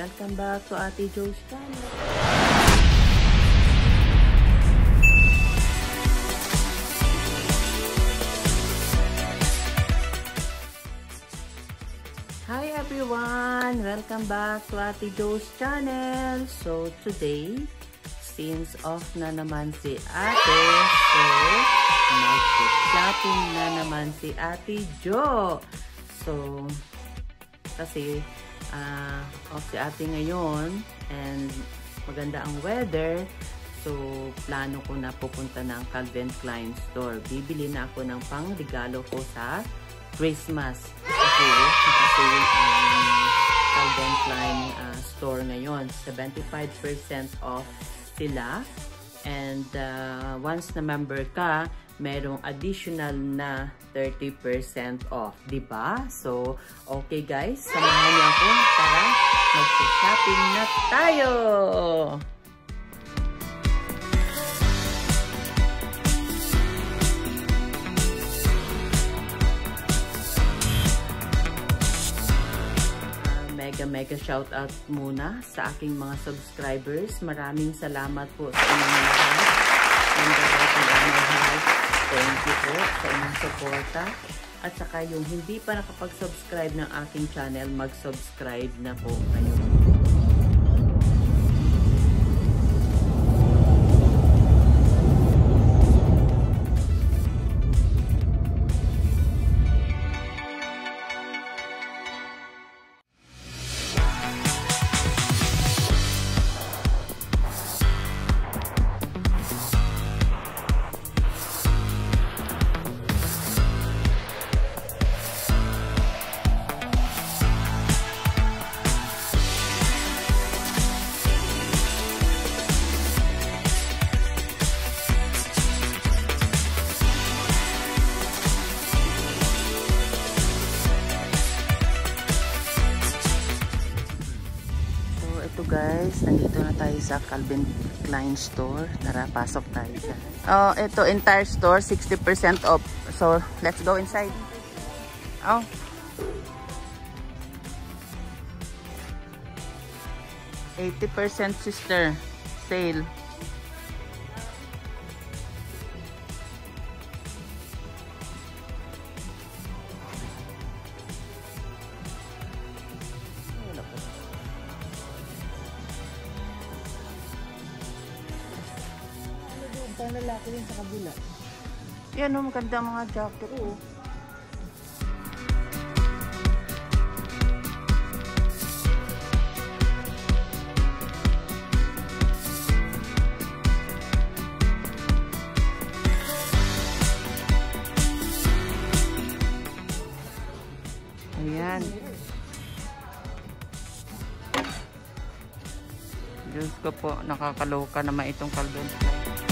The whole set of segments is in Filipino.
Welcome back to Ate Joe's channel. Hi everyone! Welcome back to Ate Joe's channel. So today, since off na naman si ate, so mag-shopping na naman si Ate Jo. So, kasi uh, off si ate ngayon and maganda ang weather. So, plano ko na pupunta ng Calvin Klein store. Bibili na ako ng pang-regalo ko sa Christmas. Kasi, kasi um, Calvin Klein uh, store ngayon. 75% off sila. And uh, once na member ka, merong additional na 30% off, 'di ba? So, okay guys, samahan niyo ako para mag-shopping na tayo. Mega mega shout out muna sa aking mga subscribers. Maraming salamat po sa inyong lahat. And the Thank you po sa inyong suporta. At saka yung hindi pa nakapag-subscribe ng aking channel, mag-subscribe na po kayo. Guys, nandito na tayo sa Calvin Klein store. Tara, pasok tayo dyan. Oh, ito, entire store, 60% off. So, let's go inside. Oh. Eighty percent sister sale. Pang lalaki din sa kabila. Yan o, maganda mga jacket. Oo. Ayan. Diyos ko po, nakakaloka naman itong Calvin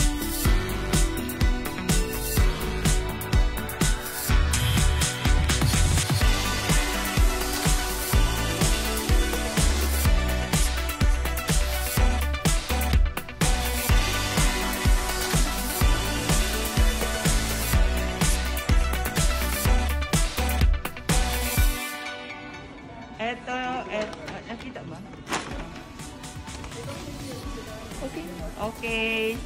Okay. Okay.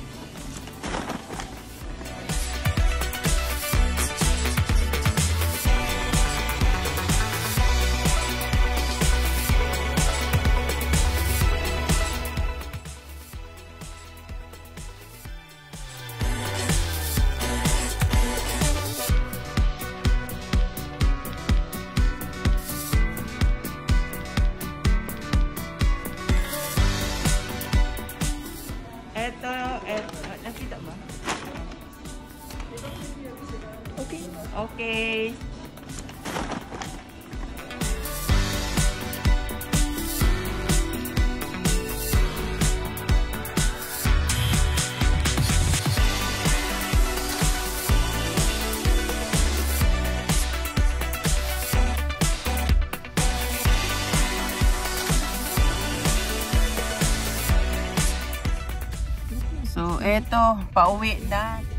So, eto, pauwi na.